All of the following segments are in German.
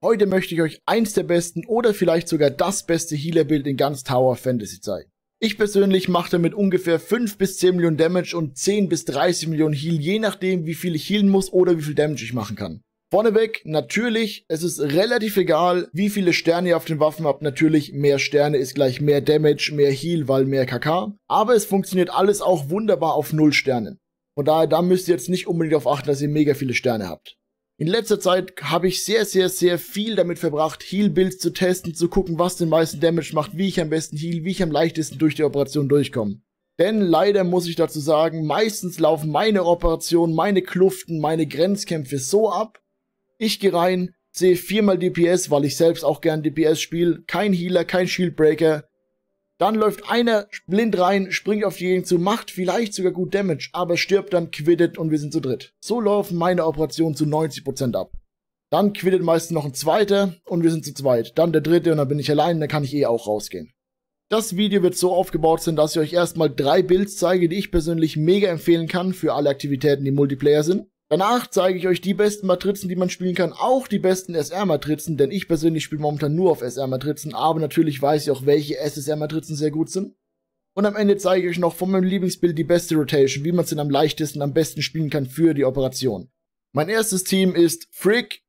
Heute möchte ich euch eins der besten oder vielleicht sogar das beste Healer-Bild in ganz Tower Fantasy zeigen. Ich persönlich mache damit ungefähr 5 bis 10 Millionen Damage und 10 bis 30 Millionen Heal, je nachdem wie viel ich healen muss oder wie viel Damage ich machen kann. Vorneweg, natürlich, es ist relativ egal, wie viele Sterne ihr auf den Waffen habt. Natürlich, mehr Sterne ist gleich mehr Damage, mehr Heal, weil mehr KK. Aber es funktioniert alles auch wunderbar auf 0 Sternen. Von daher, da müsst ihr jetzt nicht unbedingt darauf achten, dass ihr mega viele Sterne habt. In letzter Zeit habe ich sehr, sehr, sehr viel damit verbracht, Heal-Builds zu testen, zu gucken, was den meisten Damage macht, wie ich am besten heal, wie ich am leichtesten durch die Operation durchkomme. Denn leider muss ich dazu sagen, meistens laufen meine Operationen, meine Kluften, meine Grenzkämpfe so ab, ich gehe rein, sehe viermal DPS, weil ich selbst auch gern DPS spiele. Kein Healer, kein Shieldbreaker. Dann läuft einer blind rein, springt auf die Gegend zu, macht vielleicht sogar gut Damage, aber stirbt dann, quittet und wir sind zu dritt. So laufen meine Operationen zu 90% ab. Dann quittet meistens noch ein zweiter und wir sind zu zweit. Dann der dritte und dann bin ich allein, dann kann ich eh auch rausgehen. Das Video wird so aufgebaut sein, dass ich euch erstmal drei Builds zeige, die ich persönlich mega empfehlen kann für alle Aktivitäten, die Multiplayer sind. Danach zeige ich euch die besten Matrizen, die man spielen kann, auch die besten SR-Matrizen, denn ich persönlich spiele momentan nur auf SR-Matrizen, aber natürlich weiß ich auch, welche SSR-Matrizen sehr gut sind. Und am Ende zeige ich euch noch von meinem Lieblingsbild die beste Rotation, wie man es denn am leichtesten, am besten spielen kann für die Operation. Mein erstes Team ist Frick,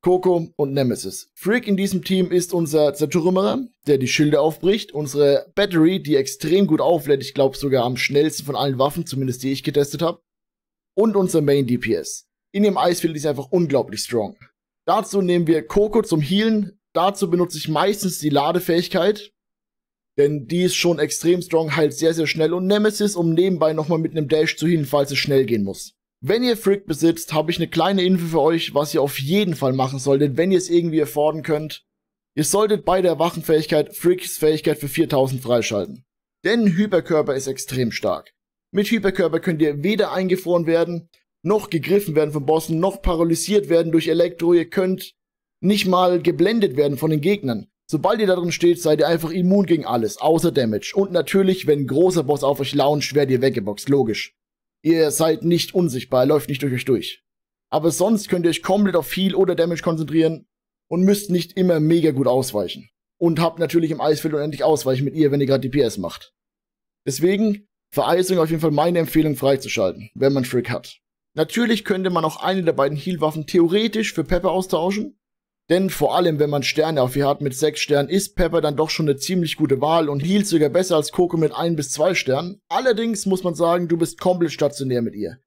Coco und Nemesis. Frick in diesem Team ist unser Zertrümmerer, der die Schilde aufbricht, unsere Battery, die extrem gut auflädt, ich glaube sogar am schnellsten von allen Waffen, zumindest die ich getestet habe und unser Main DPS. In ihrem Eisfeld ist einfach unglaublich strong. Dazu nehmen wir Coco zum Healen. Dazu benutze ich meistens die Ladefähigkeit. Denn die ist schon extrem strong, heilt sehr, sehr schnell. Und Nemesis, um nebenbei nochmal mit einem Dash zu healen, falls es schnell gehen muss. Wenn ihr Frick besitzt, habe ich eine kleine Info für euch, was ihr auf jeden Fall machen solltet, wenn ihr es irgendwie erfordern könnt. Ihr solltet bei der Wachenfähigkeit Fricks Fähigkeit für 4000 freischalten. Denn Hyperkörper ist extrem stark. Mit Hyperkörper könnt ihr weder eingefroren werden, noch gegriffen werden von Bossen, noch paralysiert werden durch Elektro. Ihr könnt nicht mal geblendet werden von den Gegnern. Sobald ihr da drin steht, seid ihr einfach immun gegen alles, außer Damage. Und natürlich, wenn ein großer Boss auf euch launcht, werdet ihr weggeboxt, logisch. Ihr seid nicht unsichtbar, läuft nicht durch euch durch. Aber sonst könnt ihr euch komplett auf Heal oder Damage konzentrieren und müsst nicht immer mega gut ausweichen. Und habt natürlich im Eisfeld unendlich Ausweichen mit ihr, wenn ihr gerade DPS macht. Deswegen Icing auf jeden Fall meine Empfehlung freizuschalten, wenn man Frick hat. Natürlich könnte man auch eine der beiden Heal-Waffen theoretisch für Pepper austauschen. Denn vor allem, wenn man Sterne auf ihr hat mit 6 Sternen, ist Pepper dann doch schon eine ziemlich gute Wahl und healt sogar besser als Coco mit 1 bis 2 Sternen. Allerdings muss man sagen, du bist komplett stationär mit ihr.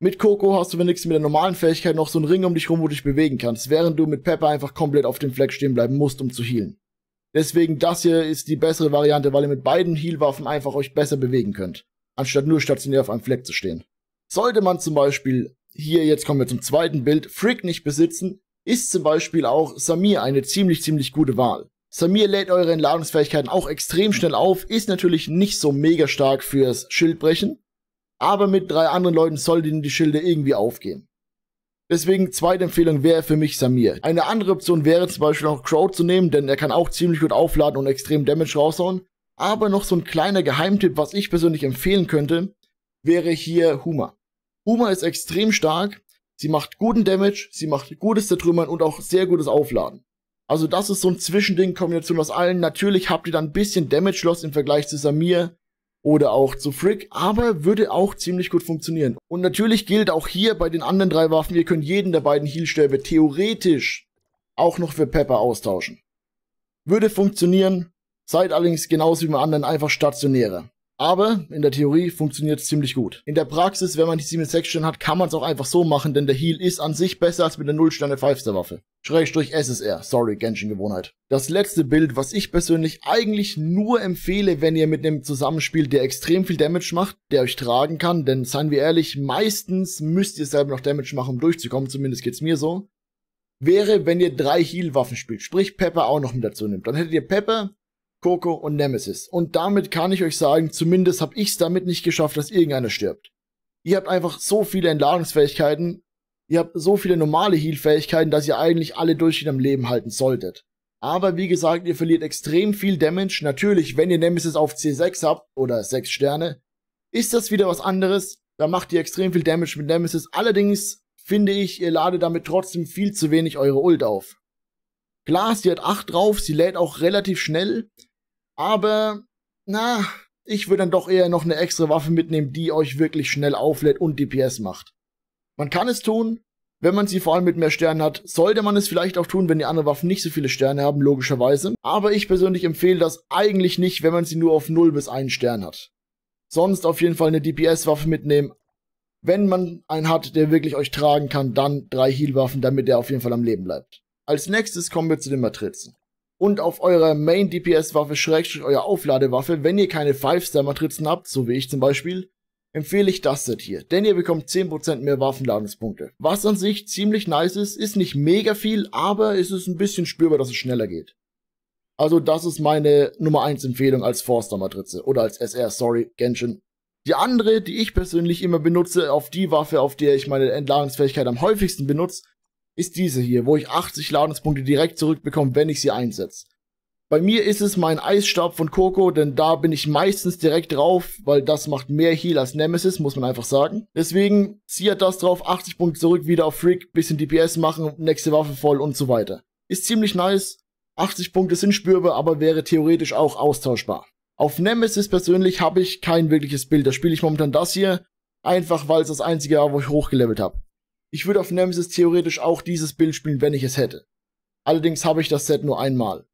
Mit Coco hast du wenigstens mit der normalen Fähigkeit noch so einen Ring um dich rum, wo du dich bewegen kannst, während du mit Pepper einfach komplett auf dem Fleck stehen bleiben musst, um zu healen. Deswegen das hier ist die bessere Variante, weil ihr mit beiden Heal-Waffen einfach euch besser bewegen könnt, anstatt nur stationär auf einem Fleck zu stehen. Sollte man zum Beispiel, hier jetzt kommen wir zum zweiten Bild, Frick nicht besitzen, ist zum Beispiel auch Samir eine ziemlich, ziemlich gute Wahl. Samir lädt eure Entladungsfähigkeiten auch extrem schnell auf, ist natürlich nicht so mega stark fürs Schildbrechen, aber mit drei anderen Leuten sollten die Schilde irgendwie aufgehen. Deswegen zweite Empfehlung wäre für mich Samir. Eine andere Option wäre zum Beispiel noch Crow zu nehmen, denn er kann auch ziemlich gut aufladen und extrem Damage raushauen. Aber noch so ein kleiner Geheimtipp, was ich persönlich empfehlen könnte, wäre hier Huma. Huma ist extrem stark, sie macht guten Damage, sie macht gutes Zertrümmern und auch sehr gutes Aufladen. Also das ist so ein Zwischending, Kombination aus allen. Natürlich habt ihr dann ein bisschen Damage Loss im Vergleich zu Samir, oder auch zu Frick, aber würde auch ziemlich gut funktionieren. Und natürlich gilt auch hier bei den anderen drei Waffen, ihr könnt jeden der beiden Healstäbe theoretisch auch noch für Pepper austauschen. Würde funktionieren, seid allerdings genauso wie bei anderen einfach stationärer. Aber in der Theorie funktioniert es ziemlich gut. In der Praxis, wenn man die 7 6 Sterne hat, kann man es auch einfach so machen, denn der Heal ist an sich besser als mit der 0 Sterne 5 Star Waffe. Schrägstrich SSR, sorry, Genshin Gewohnheit. Das letzte Bild, was ich persönlich eigentlich nur empfehle, wenn ihr mit einem zusammenspielt, der extrem viel Damage macht, der euch tragen kann, denn seien wir ehrlich, meistens müsst ihr selber noch Damage machen, um durchzukommen, zumindest geht's mir so, wäre, wenn ihr drei Heal-Waffen spielt, sprich Pepper auch noch mit dazu nimmt. Dann hättet ihr Pepper, Coco und Nemesis. Und damit kann ich euch sagen, zumindest habe ich es damit nicht geschafft, dass irgendeiner stirbt. Ihr habt einfach so viele Entladungsfähigkeiten, ihr habt so viele normale Heal-Fähigkeiten, dass ihr eigentlich alle durch am Leben halten solltet. Aber wie gesagt, ihr verliert extrem viel Damage. Natürlich, wenn ihr Nemesis auf C6 habt, oder 6 Sterne, ist das wieder was anderes. Da macht ihr extrem viel Damage mit Nemesis. Allerdings finde ich, ihr ladet damit trotzdem viel zu wenig eure Ult auf. Klar, sie hat 8 drauf, sie lädt auch relativ schnell, aber, na, ich würde dann doch eher noch eine extra Waffe mitnehmen, die euch wirklich schnell auflädt und DPS macht. Man kann es tun, wenn man sie vor allem mit mehr Sternen hat, sollte man es vielleicht auch tun, wenn die anderen Waffen nicht so viele Sterne haben, logischerweise. Aber ich persönlich empfehle das eigentlich nicht, wenn man sie nur auf 0 bis 1 Stern hat. Sonst auf jeden Fall eine DPS-Waffe mitnehmen. Wenn man einen hat, der wirklich euch tragen kann, dann drei Heal-Waffen, damit er auf jeden Fall am Leben bleibt. Als nächstes kommen wir zu den Matrizen. Und auf eurer Main DPS-Waffe, Schrägstrich eurer Aufladewaffe, wenn ihr keine 5-Star-Matrizen habt, so wie ich zum Beispiel, empfehle ich das Set hier, denn ihr bekommt 10% mehr Waffenladungspunkte. Was an sich ziemlich nice ist, ist nicht mega viel, aber es ist ein bisschen spürbar, dass es schneller geht. Also das ist meine Nummer 1 Empfehlung als Forster-Matrize oder als SR, sorry, Genshin. Die andere, die ich persönlich immer benutze, auf die Waffe, auf der ich meine Entladungsfähigkeit am häufigsten benutze, ist diese hier, wo ich 80 Ladungspunkte direkt zurückbekomme, wenn ich sie einsetze. Bei mir ist es mein Eisstab von Coco, denn da bin ich meistens direkt drauf, weil das macht mehr Heal als Nemesis, muss man einfach sagen. Deswegen zieht das drauf, 80 Punkte zurück, wieder auf Freak, bisschen DPS machen, nächste Waffe voll und so weiter. Ist ziemlich nice. 80 Punkte sind spürbar, aber wäre theoretisch auch austauschbar. Auf Nemesis persönlich habe ich kein wirkliches Bild. Da spiele ich momentan das hier, einfach weil es das einzige war, wo ich hochgelevelt habe. Ich würde auf Nemesis theoretisch auch dieses Bild spielen, wenn ich es hätte. Allerdings habe ich das Set nur einmal.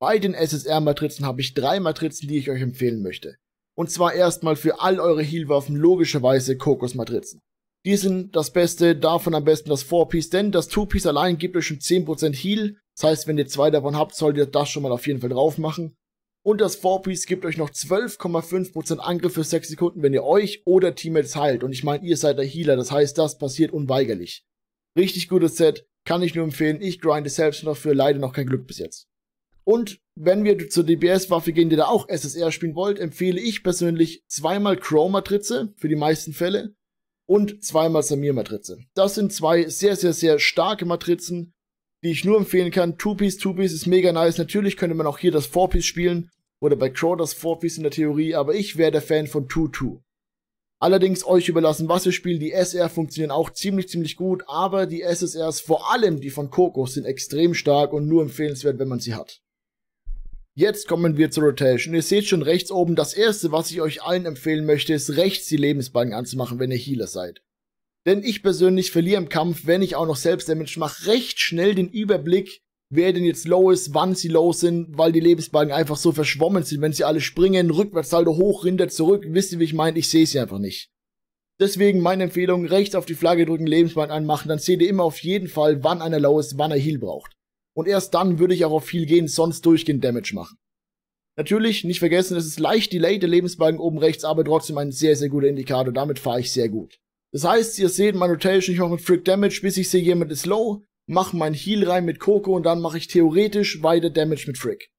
Bei den SSR-Matrizen habe ich drei Matrizen, die ich euch empfehlen möchte. Und zwar erstmal für all eure Healwaffen logischerweise Kokos-Matrizen. Die sind das Beste, davon am besten das 4-Piece, denn das 2-Piece allein gibt euch schon 10% Heal. Das heißt, wenn ihr zwei davon habt, solltet ihr das schon mal auf jeden Fall drauf machen. Und das 4-Piece gibt euch noch 12,5% Angriff für 6 Sekunden, wenn ihr euch oder Teammates heilt. Und ich meine, ihr seid der Healer, das heißt, das passiert unweigerlich. Richtig gutes Set, kann ich nur empfehlen. Ich grinde selbst noch für leider noch kein Glück bis jetzt. Und wenn wir zur DBS-Waffe gehen, die da auch SSR spielen wollt, empfehle ich persönlich zweimal Crow-Matrize für die meisten Fälle und zweimal Samir-Matrize. Das sind zwei sehr, sehr, sehr starke Matrizen, die ich nur empfehlen kann. Two-Piece, Two-Piece ist mega nice. Natürlich könnte man auch hier das Four-Piece spielen oder bei Crow das Four-Piece in der Theorie, aber ich wäre der Fan von Two-Two. Allerdings euch überlassen, was ihr spielt. Die SR funktionieren auch ziemlich, ziemlich gut, aber die SSRs, vor allem die von Coco, sind extrem stark und nur empfehlenswert, wenn man sie hat. Jetzt kommen wir zur Rotation. Ihr seht schon rechts oben, das erste, was ich euch allen empfehlen möchte, ist rechts die Lebensbalken anzumachen, wenn ihr Healer seid. Denn ich persönlich verliere im Kampf, wenn ich auch noch selbst Damage mache, recht schnell den Überblick, wer denn jetzt low ist, wann sie low sind, weil die Lebensbalken einfach so verschwommen sind. Wenn sie alle springen, Rückwärtssaldo hoch, Rinder zurück, wisst ihr, wie ich meine? Ich sehe sie einfach nicht. Deswegen meine Empfehlung, rechts auf die Flagge drücken, Lebensbalken anmachen, dann seht ihr immer auf jeden Fall, wann einer low ist, wann er Heal braucht. Und erst dann würde ich auch auf viel gehen, sonst durchgehend Damage machen. Natürlich, nicht vergessen, es ist leicht delayed, der Lebensbalken oben rechts, aber trotzdem ein sehr, sehr guter Indikator. Damit fahre ich sehr gut. Das heißt, ihr seht meine Rotation, ich mache mit Frick Damage, bis ich sehe, jemand ist low, mache mein Heal rein mit Coco und dann mache ich theoretisch weiter Damage mit Frick.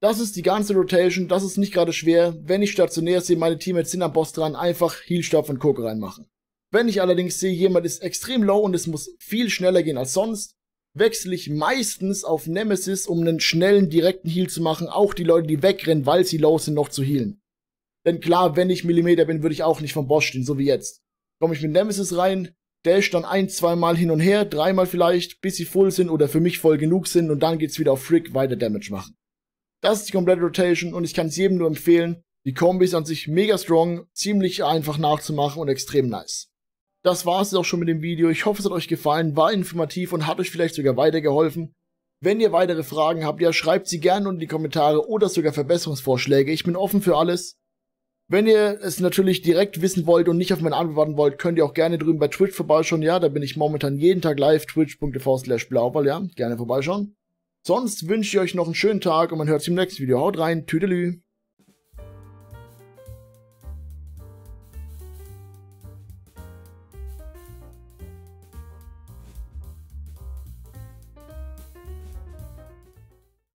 Das ist die ganze Rotation, das ist nicht gerade schwer. Wenn ich stationär sehe, meine Teammates sind am Boss dran, einfach Heal-Stab von Coco reinmachen. Wenn ich allerdings sehe, jemand ist extrem low und es muss viel schneller gehen als sonst, wechsle ich meistens auf Nemesis, um einen schnellen, direkten Heal zu machen, auch die Leute, die wegrennen, weil sie low sind, noch zu healen. Denn klar, wenn ich Millimeter bin, würde ich auch nicht vom Boss stehen, so wie jetzt. Komme ich mit Nemesis rein, dash dann ein, zweimal hin und her, dreimal vielleicht, bis sie voll sind oder für mich voll genug sind und dann geht's wieder auf Frick weiter Damage machen. Das ist die komplette Rotation und ich kann es jedem nur empfehlen. Die Kombi ist an sich mega strong, ziemlich einfach nachzumachen und extrem nice. Das war es auch schon mit dem Video. Ich hoffe, es hat euch gefallen, war informativ und hat euch vielleicht sogar weitergeholfen. Wenn ihr weitere Fragen habt, ja, schreibt sie gerne unten in die Kommentare oder sogar Verbesserungsvorschläge. Ich bin offen für alles. Wenn ihr es natürlich direkt wissen wollt und nicht auf meine Antwort warten wollt, könnt ihr auch gerne drüben bei Twitch vorbeischauen. Ja, da bin ich momentan jeden Tag live, twitch.tv slash blauball, ja, gerne vorbeischauen. Sonst wünsche ich euch noch einen schönen Tag und man hört sich im nächsten Video. Haut rein, Tüdelü.